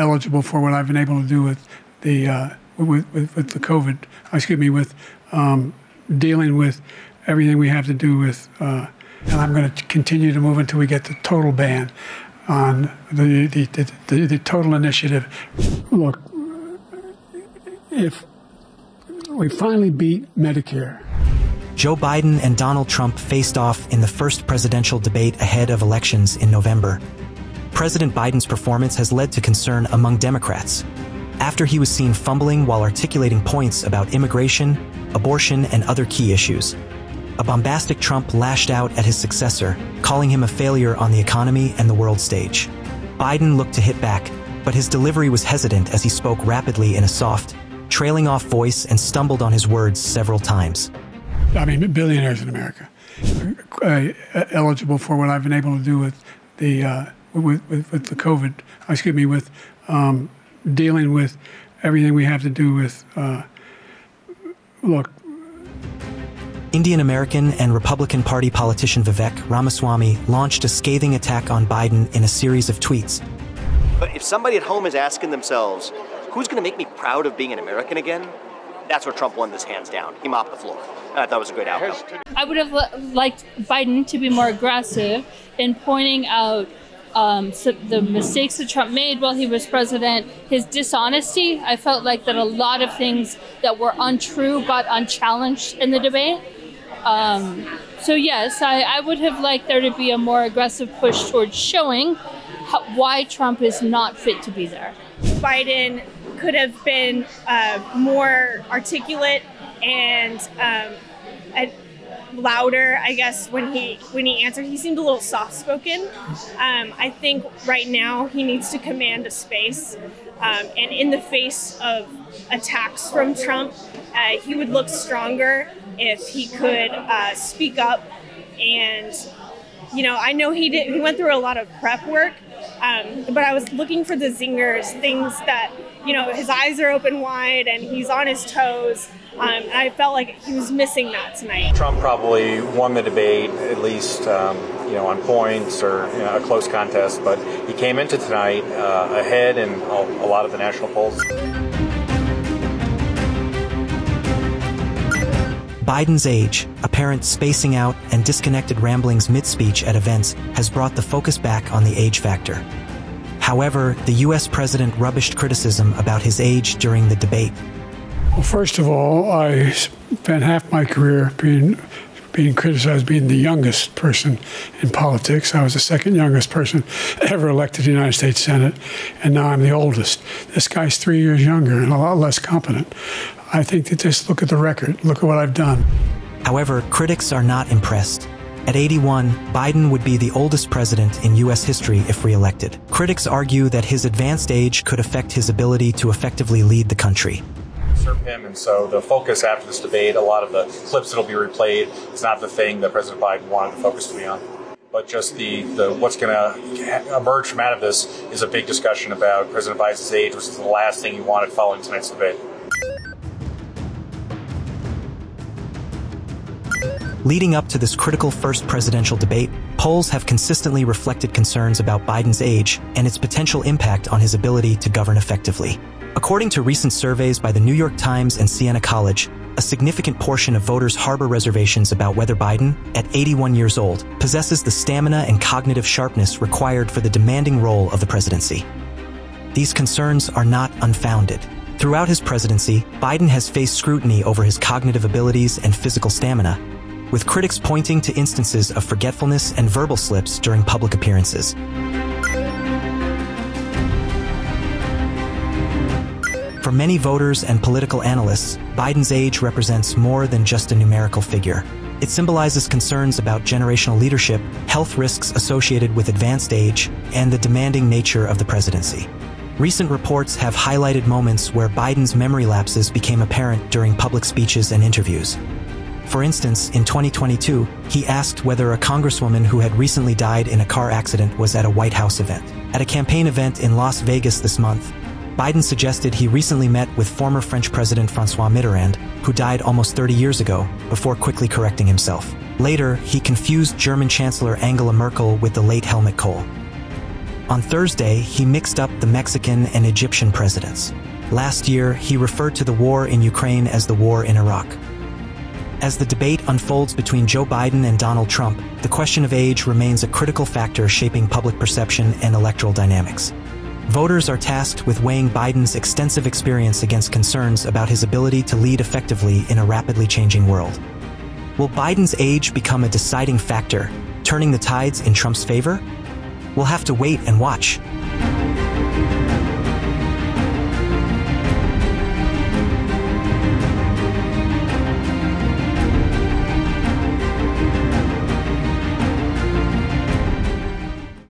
eligible for what I've been able to do with the uh, with, with, with the COVID. Excuse me, with um, dealing with everything we have to do with. Uh, and I'm going to continue to move until we get the total ban on the the, the, the, the total initiative. Look, if we finally beat Medicare. Joe Biden and Donald Trump faced off in the first presidential debate ahead of elections in November. President Biden's performance has led to concern among Democrats after he was seen fumbling while articulating points about immigration, abortion, and other key issues. A bombastic Trump lashed out at his successor, calling him a failure on the economy and the world stage. Biden looked to hit back, but his delivery was hesitant as he spoke rapidly in a soft, trailing off voice and stumbled on his words several times. I mean, billionaires in America uh, eligible for what I've been able to do with the uh, with, with, with, the COVID. Excuse me, with um, dealing with everything we have to do with. Uh, look. Indian American and Republican Party politician Vivek Ramaswamy launched a scathing attack on Biden in a series of tweets. But if somebody at home is asking themselves, who's going to make me proud of being an American again? That's where Trump won this hands down. He mopped the floor. I thought it was a great outcome. I would have liked Biden to be more aggressive in pointing out um, so the mistakes that Trump made while he was president, his dishonesty. I felt like that a lot of things that were untrue got unchallenged in the debate. Um, so yes, I, I, would have liked there to be a more aggressive push towards showing how, why Trump is not fit to be there. Biden could have been uh, more articulate and, um, and louder, I guess, when he when he answered. He seemed a little soft spoken. Um, I think right now he needs to command a space, um, and in the face of attacks from Trump, uh, he would look stronger if he could uh, speak up. And you know, I know he did. He went through a lot of prep work, um, but I was looking for the zingers, things that you know, his eyes are open wide and he's on his toes. Um, I felt like he was missing that tonight. Trump probably won the debate, at least um, you know on points or you know, a close contest, but he came into tonight uh, ahead in a lot of the national polls. Biden's age, apparent spacing out, and disconnected ramblings mid-speech at events has brought the focus back on the age factor. However, the U.S. president rubbished criticism about his age during the debate. Well, first of all, I spent half my career being being criticized being the youngest person in politics. I was the second youngest person ever elected to the United States Senate, and now I'm the oldest. This guy's three years younger and a lot less competent. I think that just look at the record, look at what I've done. However, critics are not impressed. At 81, Biden would be the oldest president in U.S. history if reelected. Critics argue that his advanced age could affect his ability to effectively lead the country. Him, and so the focus after this debate, a lot of the clips that'll be replayed, is not the thing that President Biden wanted the focus to be on but just the, the what's going to emerge from out of this is a big discussion about President Biden's age, which is the last thing he wanted following tonight's debate. Leading up to this critical first presidential debate, polls have consistently reflected concerns about Biden's age and its potential impact on his ability to govern effectively. According to recent surveys by the New York Times and Siena College, a significant portion of voters harbor reservations about whether Biden, at 81 years old, possesses the stamina and cognitive sharpness required for the demanding role of the presidency. These concerns are not unfounded. Throughout his presidency, Biden has faced scrutiny over his cognitive abilities and physical stamina, with critics pointing to instances of forgetfulness and verbal slips during public appearances. For many voters and political analysts, Biden's age represents more than just a numerical figure. It symbolizes concerns about generational leadership, health risks associated with advanced age, and the demanding nature of the presidency. Recent reports have highlighted moments where Biden's memory lapses became apparent during public speeches and interviews. For instance, in 2022, he asked whether a congresswoman who had recently died in a car accident was at a White House event. At a campaign event in Las Vegas this month, Biden suggested he recently met with former French President Francois Mitterrand, who died almost 30 years ago, before quickly correcting himself. Later, he confused German Chancellor Angela Merkel with the late Helmut Kohl. On Thursday, he mixed up the Mexican and Egyptian presidents. Last year, he referred to the war in Ukraine as the war in Iraq. As the debate unfolds between Joe Biden and Donald Trump, the question of age remains a critical factor shaping public perception and electoral dynamics. Voters are tasked with weighing Biden's extensive experience against concerns about his ability to lead effectively in a rapidly changing world. Will Biden's age become a deciding factor, turning the tides in Trump's favor? We'll have to wait and watch.